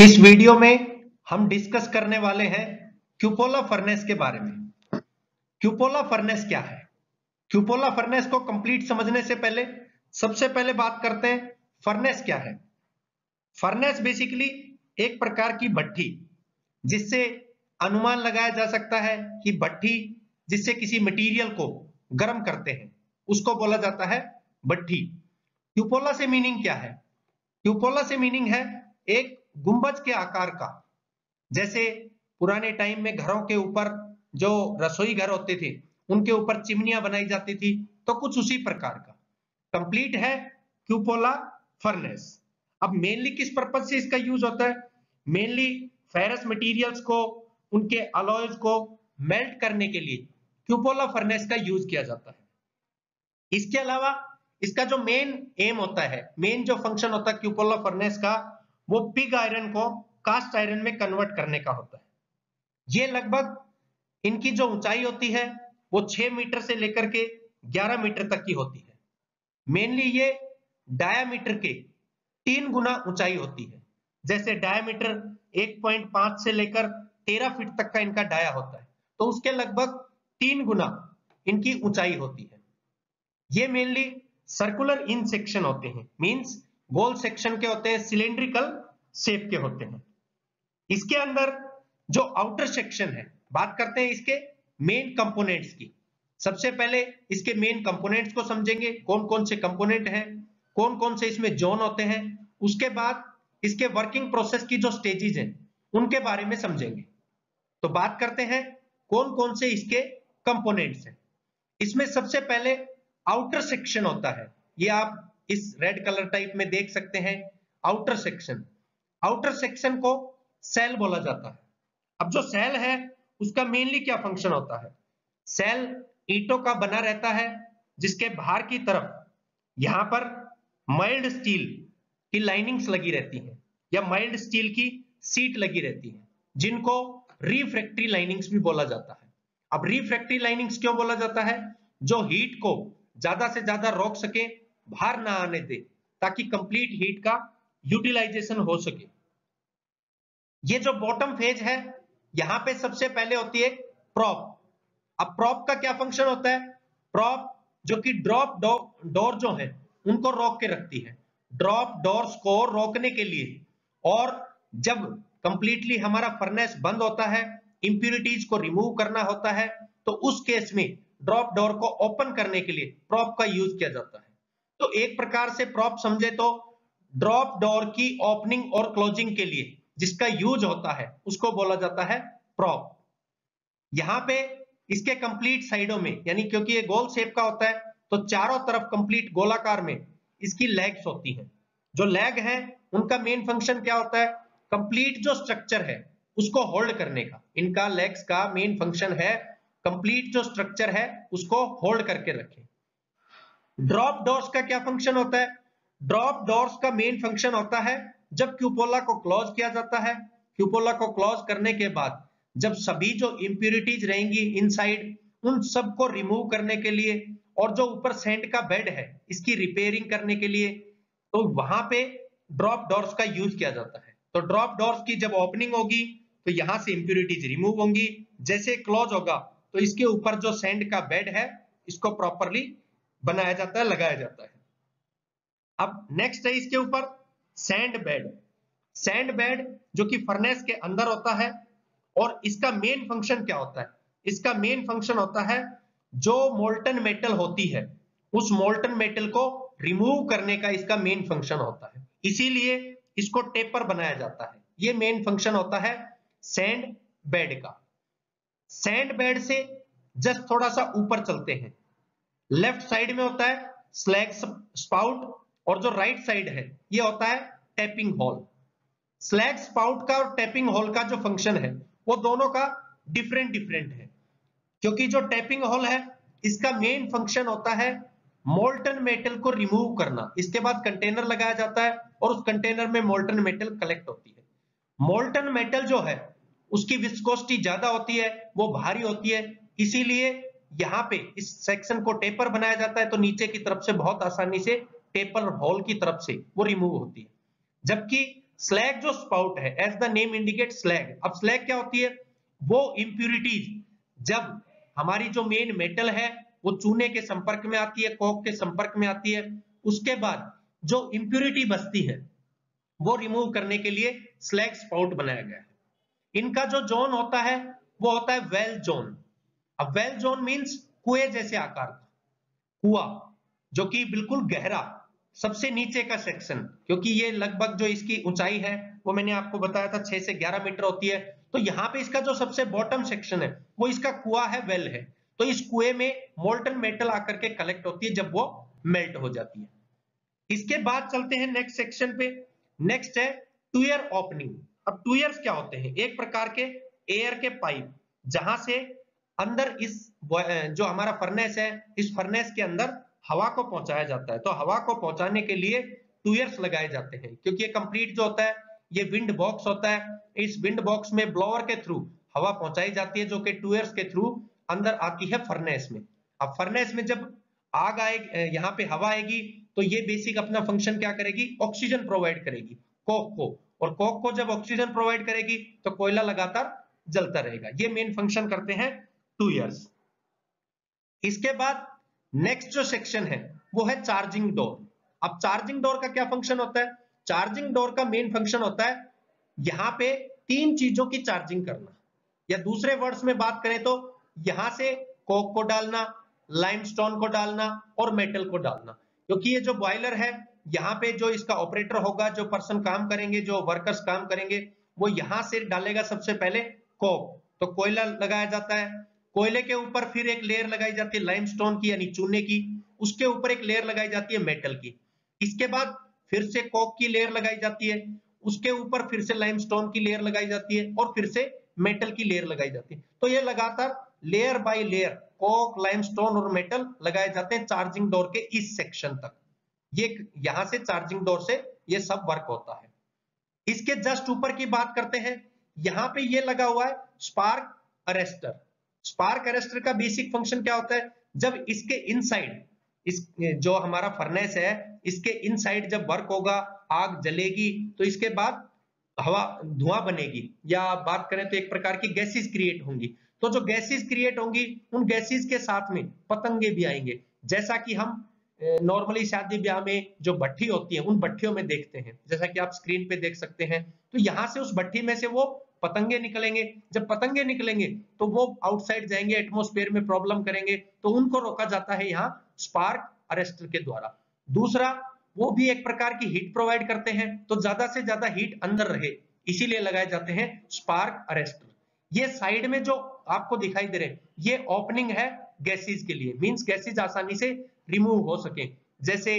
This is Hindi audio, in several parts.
इस वीडियो में हम डिस्कस करने वाले हैं क्यूपोला फर्नेस के बारे में। क्यूपोला फर्नेस क्या है? क्यूपोला फर्नेस को कंप्लीट समझने से पहले, सबसे पहले बात करते हैं, फर्नेस क्या है? फर्नेस बेसिकली एक प्रकार की भट्टी जिससे अनुमान लगाया जा सकता है कि भट्टी जिससे किसी मटेरियल को गर्म करते हैं, उसको बोला जाता है भट्टी क्यूपोला से मीनिंग क्या है? क्यूपोला से मीनिंग है एक गुंबज के आकार का। जैसे पुराने टाइम में घरों के ऊपर जो रसोई घर होते थे, उनके ऊपर चिमनियाँ बनाई जाती थी तो कुछ उसी प्रकार का। कंप्लीट है क्यूपोला फर्नेस। अब मेनली किस पर्पज से इसका यूज़ होता है? मेनली फेरस मटेरियल्स को, उनके अलॉयज को मेल्ट करने के लिए क्यूपोला फर्नेस का यूज़ किया जाता है। इसके अलावा इसका जो मेन एम होता है, मेन जो फ़ंक्शन होता है क्यूपोला फर्नेस का वो पिग आयरन को कास्ट आयरन में कन्वर्ट करने का होता है। ये लगभग इनकी जो ऊंचाई होती है, वो 6 मीटर से लेकर के 11 मीटर तक की होती है। मेनली ये डायामीटर के तीन गुना ऊंचाई होती है। जैसे डायामीटर 1.5 से लेकर 13 फीट तक का इनका डाया होता है। तो उसके लगभग तीन गुना इनकी ऊंचाई होती है। ये मेनली सर्कुलर इन सेक्शन होते हैं। मींस गोल सेक्शन के होते हैं सिलेंड्रिकल शेप के होते हैं। इसके अंदर जो आउटर सेक्शन है, बात करते हैं इसके मेन कंपोनेंट्स की। सबसे पहले इसके मेन कंपोनेंट्स को समझेंगे कौन कौन से कंपोनेंट हैं कौन कौन से इसमें जोन होते हैं। उसके बाद इसके वर्किंग प्रोसेस की जो स्टेजेस हैं, उनके बारे में समझेंगे। तो बात करते हैं कौन कौन से इसके कंपोनेंट्स हैं। इसमें सबसे पहले आउटर सेक्शन होता है। ये आप इस रेड कलर टाइप में देख सकते हैं आउटर सेक्शन आउटर सेक्शन को सेल बोला जाता है। अब जो सेल है, उसका मेनली क्या फ़ंक्शन होता है? सेल ईटों का बना रहता है, जिसके बाहर की तरफ़ यहाँ पर माइल्ड स्टील की लाइनिंग्स लगी रहती हैं, या माइल्ड स्टील की सीट लगी रहती है, जिनको रिफ्रैक्टरी लाइनिंग्स भी बोला जाता है। अब रिफ्रैक्टरी लाइनिंग्स क्यों बोला जाता है? जो हीट को ज़्यादा से ज़्यादा रोक सके बाहर ना आने दे, ताकि कंप्लीट हीट का यूटिलाइजेशन हो सके। ये जो बॉटम फ़ेज़ है, यहाँ पे सबसे पहले होती है प्रॉप अब प्रॉप का क्या फ़ंक्शन होता है? प्रॉप जो कि ड्रॉप डोर जो है, उनको रोक के रखती है। ड्रॉप डोर्स को रोकने के लिए। और जब कंप्लीटली हमारा फर्नेस बंद होता है इंप्यूरिटीज को रिमूव करना होता है तो उस केस में ड्रॉप डोर को ओपन करने के लिए प्रॉप का यूज़ किया जाता है। तो एक प्रकार से प्रॉप समझे तो ड्रॉप डोर की ओपनिंग और क्लोजिंग के लिए जिसका यूज़ होता है, उसको बोला जाता है प्रॉप यहाँ पे इसके कंप्लीट साइडों में, यानी क्योंकि ये गोल शेप का होता है तो चारों तरफ़ कंप्लीट गोलाकार में इसकी लेग्स होती हैं। जो लेग है, उनका मेन फ़ंक्शन क्या होता है? कंप्लीट जो स्ट्रक्चर है, उसको होल्ड करने का। इनका लेग्स का मेन फ़ंक्शन है कंप्लीट जो स्ट्रक्चर है, उसको होल्ड करके रखें। ड्रॉप डोर्स का क्या फ़ंक्शन होता है? ड्रॉप डोर्स का मेन फ़ंक्शन होता है जब क्यूपोला को क्लोज किया जाता है। क्यूपोला को क्लोज करने के बाद जब सभी जो इंप्यूरिटीज रहेंगी इनसाइड उन सबको रिमूव करने के लिए और जो ऊपर सेंट का बेड है, इसकी रिपेयरिंग करने के लिए तो वहाँ पे ड्रॉप डोर्स का यूज़ किया जाता है। तो ड्रॉप डोर्स की जब ओपनिंग होगी तो यहाँ से इंप्यूरिटीज रिमूव होंगी। जैसे क्लोज होगा तो इसके ऊपर जो सेंड का बेड है, इसको प्रॉपरली बनाया जाता है, लगाया जाता है। अब नेक्स्ट है इसके ऊपर सैंड बेड सैंड बेड जो कि फर्नेस के अंदर होता है, और इसका मेन फ़ंक्शन क्या होता है? इसका मेन फ़ंक्शन होता है, जो मोल्टन मेटल होती है, उस मोल्टन मेटल को रिमूव करने का इसका मेन फ़ंक्शन होता है। इसीलिए इसको टेपर बनाया जाता है। ये मेन फ़ंक्शन होता है सैंड बेड का। सैंड बेड से जस्ट थोड़ा सा ऊपर चलते हैं। लेफ़्ट साइड में होता है स्लैग स्पाउट, और जो राइट right साइड है, ये होता है टैपिंग हॉल। स्लैग, स्पाउट का और टैपिंग हॉल का जो फ़ंक्शन है, वो दोनों का डिफरेंट डिफरेंट है। क्योंकि जो टैपिंग हॉल है, इसका मेन फ़ंक्शन होता है मोल्टन मेटल को रिमूव करना। इसके बाद कंटेनर लगाया जाता है, और उस कंटेनर में मोल्टन मेटल कलेक्ट होती है। मोल्टन मेटल जो है, उसकी विस्कोसिटी ज़्यादा होती है, वो भारी होती है, इसीलिए यहाँ पे इस सेक्शन को टेपर बनाया जाता है तो नीचे की तरफ़ से बहुत आसानी से टेपर होल की तरफ़ से वो रिमूव होती है। जबकि स्लैग जो स्पाउट है as the name indicate slag अब स्लैग क्या होती है? वो इंप्यूरिटीज जब हमारी जो मेन मेटल है, वो चूने के संपर्क में आती है, कोक के संपर्क में आती है, उसके बाद जो इंप्यूरिटी बचती है, वो रिमूव करने के लिए स्लैग स्पाउट बनाया गया है। इनका जो जोन होता है, वो होता है वेल जोन अब वेल जोन मींस कुएँ जैसे आकार का। कुआ, जो कि बिल्कुल गहरा, सबसे नीचे का सेक्शन क्योंकि ये लगभग जो इसकी ऊंचाई है, वो मैंने आपको बताया था 6 से 11 मीटर होती है। तो यहाँ पे इसका जो सबसे बॉटम सेक्शन है, वो इसका कुआ है वेल है। तो इस कुएँ में मोल्टन मेटल आकर के कलेक्ट होती है, जब वो मेल्ट हो जाती है। इसके बाद चलते हैं नेक्स्ट सेक्शन पे। नेक्स्ट है टूयर ओपनिंग अब टूयर्स क्या होते हैं? एक प्रकार के एयर के पाइप जहाँ से अंदर इस जो हमारा फर्नेस है, इस फर्नेस के अंदर हवा को पहुँचाया जाता है। तो हवा को पहुँचाने के लिए टूयर्स लगाए जाते हैं, क्योंकि ये कंप्लीट जो होता है, ये विंड बॉक्स होता है। इस विंड बॉक्स में ब्लोअर के थ्रू हवा पहुंचाई जाती है, जो कि टूयर्स के थ्रू अंदर आती है फर्नेस में। अब फर्नेस में जब आग आएगी यहाँ पे हवा आएगी तो ये बेसिक अपना फ़ंक्शन क्या करेगी? ऑक्सीजन प्रोवाइड करेगी कोक को। और कोक को जब ऑक्सीजन प्रोवाइड करेगी तो कोयला लगातार जलता रहेगा। ये मेन फ़ंक्शन करते हैं टू ईयर्स इसके बाद नेक्स्ट जो सेक्शन है, वो है चार्जिंग डोर अब चार्जिंग डोर का क्या फ़ंक्शन होता है? चार्जिंग डोर का मेन फ़ंक्शन होता है यहाँ पे तीन चीज़ों की चार्जिंग करना। या दूसरे वर्ड्स में बात करें तो यहाँ से कोक को डालना लाइमस्टोन को डालना और मेटल को डालना। क्योंकि ये जो बॉयलर है, यहाँ पे जो इसका ऑपरेटर होगा, जो पर्सन काम करेंगे, जो वर्कर्स काम करेंगे, वो यहाँ से डालेगा सबसे पहले कोक तो कोयला लगाया जाता है कोयले के ऊपर फिर एक लेयर लगाई जाती है लाइमस्टोन की, यानी चूने की। उसके ऊपर एक लेयर लगाई जाती है मेटल की। इसके बाद फिर से कोक की लेयर लगाई जाती है। उसके ऊपर फिर से लाइमस्टोन की लेयर लगाई जाती है और फिर से मेटल की लेयर लगाई जाती है। तो ये लगातार layer by layer coke limestone और मेटल लगाए जाते हैं चार्जिंग डोर के इस सेक्शन तक। ये यहाँ से चार्जिंग डोर से ये सब वर्क होता है। इसके जस्ट ऊपर की बात करते हैं। यहाँ पे ये लगा हुआ है स्पार्क अरेस्टर स्पार्क अरेस्टर का बेसिक फ़ंक्शन क्या होता है? जब इसके इनसाइड, इस, जो हमारा फर्नेस है, इसके इनसाइड जब वर्क होगा, आग जलेगी तो इसके बाद हवा, धुआँ बनेगी। या बात करें तो एक प्रकार की गैसेस क्रिएट होंगी। तो जो गैसेस क्रिएट होंगी, उन गैसेस के साथ में पतंगे भी आएँगे। जैसा कि हम नॉर्मली शादी ब्याह में जो भट्टी होती है, उन भट्टियों में देखते हैं। जैसा कि आप स्क्रीन पे देख सकते हैं। तो यहाँ से उस भट्टी में से वो पतंगे निकलेंगे। जब पतंगे निकलेंगे तो वो आउटसाइड जाएँगे एटमोस्फेयर में प्रॉब्लम करेंगे तो उनको रोका जाता है यहाँ स्पार्क अरेस्टर के द्वारा। दूसरा, वो भी एक प्रकार की हीट प्रोवाइड करते हैं तो ज़्यादा से ज़्यादा हीट अंदर रहे, इसीलिए लगाए जाते हैं स्पार्क अरेस्टर ये साइड में जो आपको दिखाई दे रहे ये ओपनिंग है गैसेज के लिए। मींस गैसेज आसानी से रिमूव हो सके। जैसे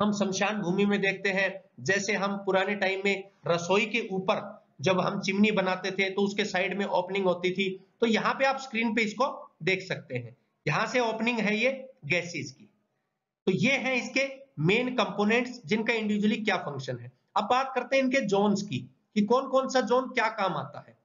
हम शमशान भूमि में देखते हैं, जैसे हम पुराने टाइम में रसोई के ऊपर जब हम चिमनी बनाते थे तो उसके साइड में ओपनिंग होती थी तो यहाँ पे आप स्क्रीन पे इसको देख सकते हैं। यहाँ से ओपनिंग है ये गैसेज की। तो ये है इसके मेन कंपोनेंट्स जिनका इंडिविजुअली क्या फ़ंक्शन है। अब बात करते हैं इनके जोन्स की, कि कौन कौन सा जोन क्या काम आता है।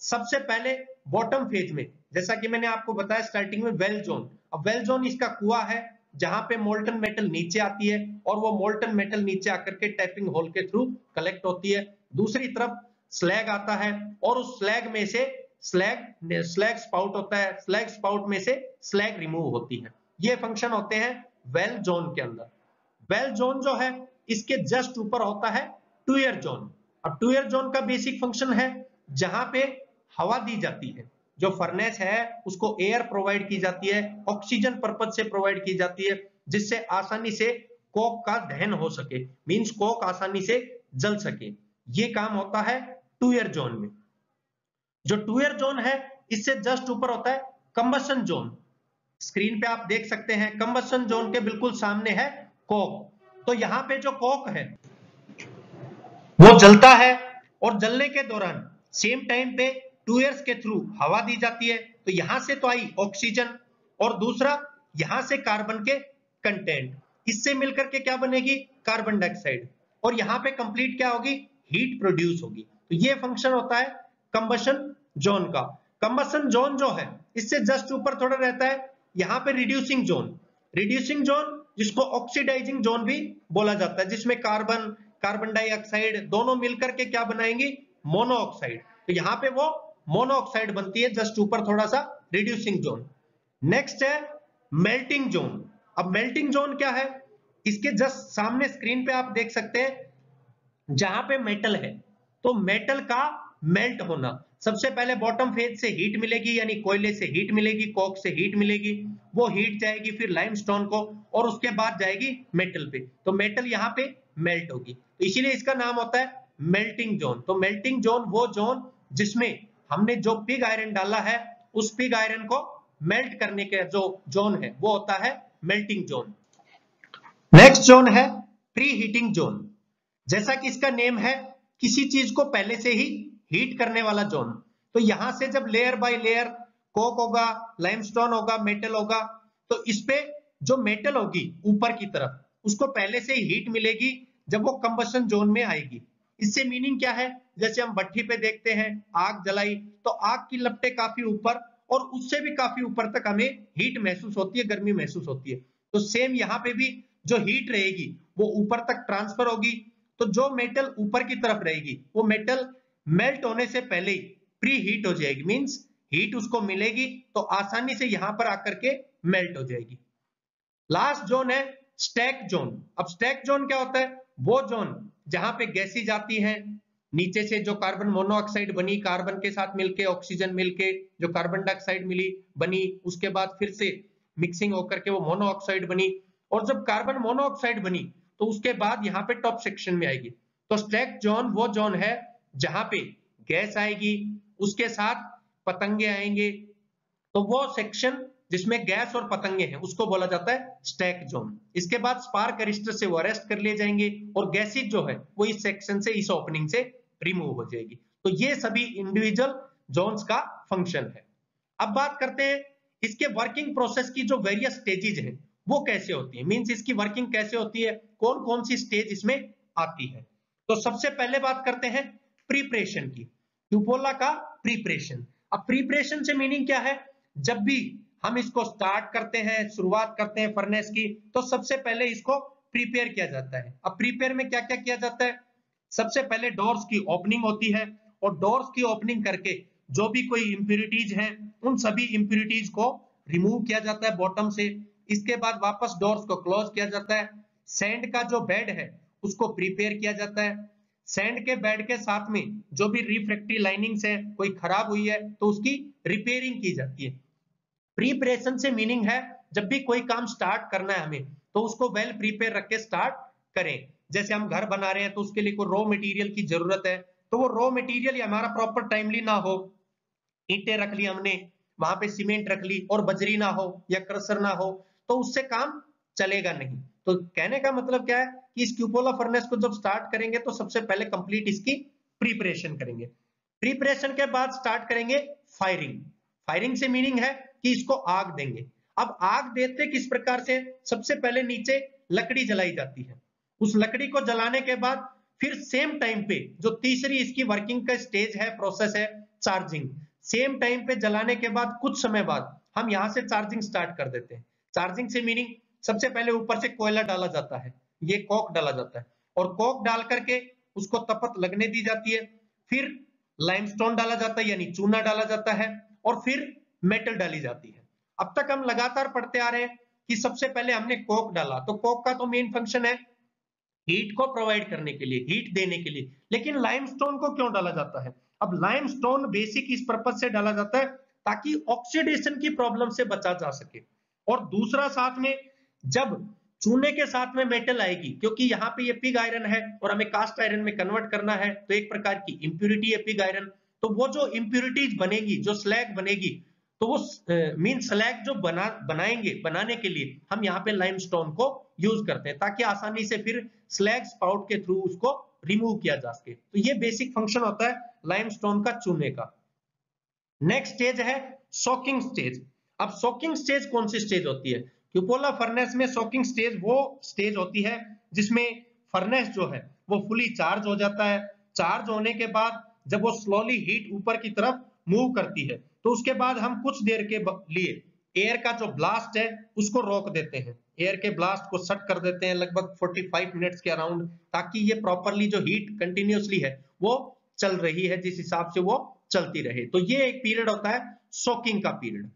सबसे पहले बॉटम फ़ेज़ में, जैसा कि मैंने आपको बताया स्टार्टिंग में वेल जोन अब वेल जोन इसका कुआ है, जहाँ पे मोल्टन मेटल नीचे आती है, और वो मोल्टन मेटल नीचे आकर के टैपिंग होल के थ्रू कलेक्ट होती है। दूसरी तरफ़ स्लैग आता है और उस स्लैग में से स्लैग स्लैग स्पाउट होता है, स्लैग स्पाउट में से स्लैग रिमूव होती है। ये फ़ंक्शन होते हैं वेल जोन के अंदर। वेल जोन जो है, इसके जस्ट ऊपर होता है टूयर जोन। अब टूयर जोन का बेसिक फ़ंक्शन है, जहाँ पे हवा दी जाती है। जो फर्नेस है, उसको एयर प्रोवाइड की जाती है ऑक्सीजन पर्पज से प्रोवाइड की जाती है, जिससे आसानी से कोक का दहन हो सके। मींस कोक आसानी से जल सके। ये काम होता है टू ईयर जोन में। जो टू ईयर जोन है, इससे जस्ट ऊपर होता है कंबसन जोन स्क्रीन पे आप देख सकते हैं कंबसन जोन के बिल्कुल सामने है कोक तो यहाँ पे जो कोक है, वो जलता है और जलने के दौरान सेम टाइम पे टू ईयर्स के थ्रू हवा दी जाती है। तो यहाँ से तो आई ऑक्सीजन और दूसरा यहाँ से कार्बन के कंटेंट इससे मिलकर के क्या बनेगी? कार्बन डाइऑक्साइड और यहाँ पे कंप्लीट क्या होगी? हीट प्रोड्यूस होगी। तो ये फ़ंक्शन होता है कंबशन जोन का। कंबसन जोन जो है, इससे जस्ट ऊपर थोड़ा रहता है, यहाँ पे रिड्यूसिंग जोन रिड्यूसिंग जोन जिसको ऑक्सीडाइजिंग जोन भी बोला जाता है, जिसमें कार्बन कार्बन डाइऑक्साइड दोनों मिलकर के क्या बनाएँगी? मोनोऑक्साइड तो यहाँ पे वो मोनोऑक्साइड बनती है जस्ट ऊपर थोड़ा सा रिड्यूसिंग जोन नेक्स्ट है मेल्टिंग जोन अब मेल्टिंग जोन क्या है? इसके जस्ट सामने स्क्रीन पे आप देख सकते हैं, जहाँ पे मेटल है। तो मेटल का मेल्ट होना। सबसे पहले बॉटम फ़ेज़ से हीट मिलेगी, यानी कोयले से हीट मिलेगी कोक से हीट मिलेगी। वो हीट जाएगी, फिर लाइमस्टोन को, और उसके बाद जाएगी मेटल पे। तो मेटल यहाँ पे मेल्ट होगी। तो इसीलिए इसका नाम होता है मेल्टिंग जोन तो मेल्टिंग जोन वो जोन जिसमें हमने जो पिग आयरन डाला है, उस पिग आयरन को मेल्ट करने के जो जोन है, वो होता है मेल्टिंग जोन नेक्स्ट जोन है प्री हीटिंग जोन जैसा कि इसका नेम है किसी चीज़ को पहले से ही हीट करने वाला जोन तो यहाँ से जब लेयर बाय लेयर कोक होगा लाइमस्टोन होगा मेटल होगा तो इस पे जो मेटल होगी ऊपर की तरफ़, उसको पहले से ही हीट मिलेगी जब वो कंबशन जोन में आएगी। इससे मीनिंग क्या है? जैसे हम भट्टी पे देखते हैं, आग जलाई तो आग की लपटे काफ़ी ऊपर और उससे भी काफ़ी ऊपर तक हमें हीट महसूस होती है, गर्मी महसूस होती है। तो सेम यहाँ पे भी जो हीट रहेगी, वो ऊपर तक ट्रांसफ़र होगी तो जो मेटल ऊपर की तरफ़ रहेगी, वो मेटल मेल्ट होने से पहले ही प्री हीट हो जाएगी। मींस हीट उसको मिलेगी तो आसानी से यहाँ पर आकर के मेल्ट हो जाएगी। लास्ट जोन है स्टैक जोन अब स्टैक जोन क्या होता है? वो जोन जहाँ पे गैसी जाती है, नीचे से जो कार्बन मोनोऑक्साइड बनी कार्बन के साथ मिलके ऑक्सीजन मिलके, जो कार्बन डाइऑक्साइड मिली, बनी, उसके बाद फिर से मिक्सिंग होकर के वो मोनोऑक्साइड बनी। और जब कार्बन मोनोऑक्साइड बनी तो उसके बाद यहाँ पे टॉप सेक्शन में आएगी। तो स्टैक जोन वो जोन है, जहाँ पे गैस आएगी, उसके साथ पतंगे आएँगे। तो वो सेक्शन जिसमें गैस और पतंगे हैं, उसको बोला जाता है स्टैक जोन इसके बाद स्पार्क अरिस्टर से वो अरेस्ट कर लिए जाएँगे और गैसिक जो है, वो इस सेक्शन से, इस ओपनिंग से रिमूव हो जाएगी। तो ये सभी इंडिविजुअल जोन्स का फ़ंक्शन है। अब बात करते हैं, इसके वर्किंग प्रोसेस की जो वेरियस स्टेजेज हैं, वो कैसे होती है? मींस इसकी वर्किंग कैसे होती है? कौन कौन सी स्टेज इसमें आती है? तो सबसे पहले बात करते हैं प्रीपरेशन की। क्यूपोला का प्रीपरेशन अब प्रीपरेशन से मीनिंग क्या है? जब भी हम इसको स्टार्ट करते हैं, शुरुआत करते हैं फर्नेस की तो सबसे पहले इसको प्रिपेयर किया जाता है। अब प्रिपेयर में क्या क्या किया जाता है? सबसे पहले डोर्स की ओपनिंग होती है और डोर्स की ओपनिंग करके जो भी कोई इंप्यूरिटीज हैं, उन सभी इंप्यूरिटीज को रिमूव किया जाता है बॉटम से। इसके बाद वापस डोर्स को क्लोज किया जाता है। सैंड का जो बेड है, उसको प्रिपेयर किया जाता है। सैंड के बेड के साथ में जो भी रिफ्रेक्टरी लाइनिंग्स है, कोई खराब हुई है तो उसकी रिपेयरिंग की जाती है। प्रीपरेशन से मीनिंग है, जब भी कोई काम स्टार्ट करना है हमें तो उसको वेल प्रिपेयर रख के स्टार्ट करें। जैसे हम घर बना रहे हैं तो उसके लिए कोई रॉ मटेरियल की ज़रूरत है तो वो रॉ मटेरियल हमारा प्रॉपर टाइमली ना हो। ईटे रख ली हमने, वहाँ पे सीमेंट रख ली, और बजरी ना हो या क्रसर ना हो तो उससे काम चलेगा नहीं। तो कहने का मतलब क्या है कि इस क्यूपोला फर्नेस को जब स्टार्ट करेंगे तो सबसे पहले कंप्लीट इसकी प्रिपरेशन करेंगे। प्रिपरेशन के बाद स्टार्ट करेंगे फायरिंग फायरिंग से मीनिंग है कि इसको आग देंगे। अब आग देते किस प्रकार से? सबसे पहले नीचे लकड़ी जलाई जाती है। उस लकड़ी को जलाने के बाद फिर सेम टाइम पे जो तीसरी इसकी वर्किंग का स्टेज है प्रोसेस है चार्जिंग सेम टाइम पे जलाने के बाद कुछ समय बाद हम यहाँ से चार्जिंग स्टार्ट कर देते हैं। चार्जिंग से मीनिंग सबसे पहले ऊपर से कोयला डाला जाता है, ये कोक डाला जाता है। और कोक डाल करके उसको तपत लगने दी जाती है, फिर लाइमस्टोन डाला जाता है, यानी चूना डाला जाता है, और फिर मेटल डाली जाती है। अब तक हम लगातार पढ़ते आ रहे हैं कि सबसे पहले हमने कोक डाला। तो कोक का तो मेन फ़ंक्शन है हीट को प्रोवाइड करने के लिए हीट देने के लिए। लेकिन लाइमस्टोन को क्यों डाला जाता है? अब लाइमस्टोन बेसिक इस पर्पज से डाला जाता है ताकि ऑक्सीडेशन की प्रॉब्लम से बचा जा सके। और दूसरा साथ में जब चूने के साथ में मेटल आएगी, क्योंकि यहाँ पे ये पिग आयरन है और हमें कास्ट आयरन में कन्वर्ट करना है तो एक प्रकार की इंप्यूरिटी है पिग आयरन तो वो जो इंप्यूरिटीज बनेगी, जो स्लैग बनेगी तो वो मीन स्लैग जो बना, बनाएँगे, बनाने के लिए हम यहाँ पे लाइमस्टोन को यूज़ करते हैं, ताकि आसानी से फिर स्लैग स्पाउट के थ्रू उसको रिमूव किया जा सके। तो ये बेसिक फ़ंक्शन होता है लाइमस्टोन का चूने का। नेक्स्ट स्टेज है सोकिंग स्टेज अब सोकिंग स्टेज कौन सी स्टेज होती है? क्यूपोला फर्नेस में सोकिंग स्टेज वो स्टेज होती है, जिसमें फर्नेस जो है, वो फुली चार्ज हो जाता है। चार्ज होने के बाद जब वो स्लोली हीट ऊपर की तरफ़ मूव करती है तो उसके बाद हम कुछ देर के लिए एयर का जो ब्लास्ट है, उसको रोक देते हैं। एयर के ब्लास्ट को सट कर देते हैं लगभग 45 मिनट्स के अराउंड ताकि ये प्रॉपरली जो हीट कंटिन्यूसली है, वो चल रही है, जिस हिसाब से वो चलती रहे। तो ये एक पीरियड होता है सोकिंग का पीरियड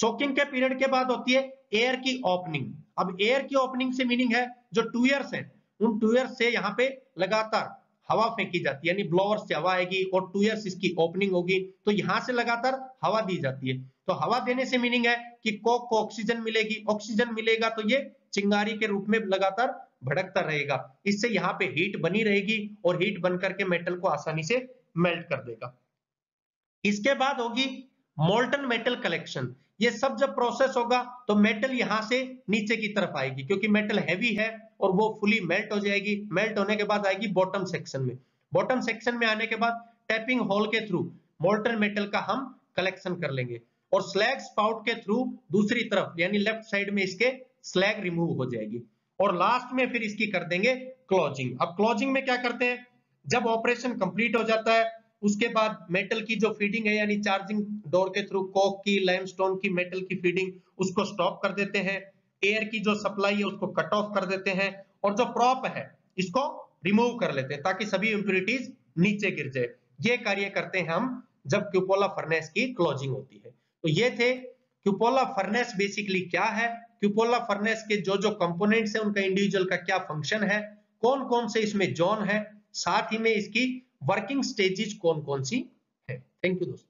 सोकिंग के पीरियड के बाद होती है एयर की ओपनिंग अब एयर की ओपनिंग से मीनिंग है जो टू ईयर्स है, उन टू ईयर्स से यहाँ पे लगातार हवा फेंकी जाती है, यानी ब्लोअर से हवा आएगी और टू ईयर्स इसकी ओपनिंग होगी तो यहाँ से लगातार हवा दी जाती है। तो हवा देने से मीनिंग है कि कोक को ऑक्सीजन मिलेगी ऑक्सीजन मिलेगा तो ये चिंगारी के रूप में लगातार भड़कता रहेगा। इससे यहाँ पे हीट बनी रहेगी और हीट बन करके मेटल को आसानी से मेल्ट कर देगा। इसके बाद होगी मोल्टन मेटल कलेक्शन ये सब जब प्रोसेस होगा तो मेटल यहाँ से नीचे की तरफ़ आएगी, क्योंकि मेटल हैवी है और वो फुली मेल्ट हो जाएगी। मेल्ट होने के बाद आएगी बॉटम सेक्शन में। बॉटम सेक्शन में आने के बाद टैपिंग होल के थ्रू मोल्टन मेटल का हम कलेक्शन कर लेंगे। और स्लैग स्पाउट के थ्रू दूसरी तरफ़, यानी लेफ़्ट साइड में इसके स्लैग रिमूव हो जाएगी। और लास्ट में फिर इसकी कर देंगे क्लोजिंग अब क्लोजिंग में क्या करते हैं? जब ऑपरेशन कंप्लीट हो जाता है उसके बाद मेटल की जो फीडिंग है, यानी चार्जिंग डोर के थ्रू कोक की लाइमस्टोन की मेटल की फीडिंग उसको स्टॉप कर देते हैं। एयर की जो सप्लाई है, उसको कट ऑफ़ कर देते हैं। और जो प्रॉप है, इसको रिमूव कर लेते हैं, ताकि सभी इंप्योरिटीज नीचे गिर जाए। ये कार्य करते हैं हम जब क्यूपोला फर्नेस की क्लोजिंग होती है। तो ये थे क्यूपोला फर्नेस बेसिकली क्या है? क्यूपोला फर्नेस के जो जो कंपोनेंट्स है, उनका इंडिविजुअल का क्या फ़ंक्शन है? कौन कौन से इसमें जोन है? साथ ही में इसकी वर्किंग स्टेजेस कौन कौन सी है? थैंक यू दोस्तों।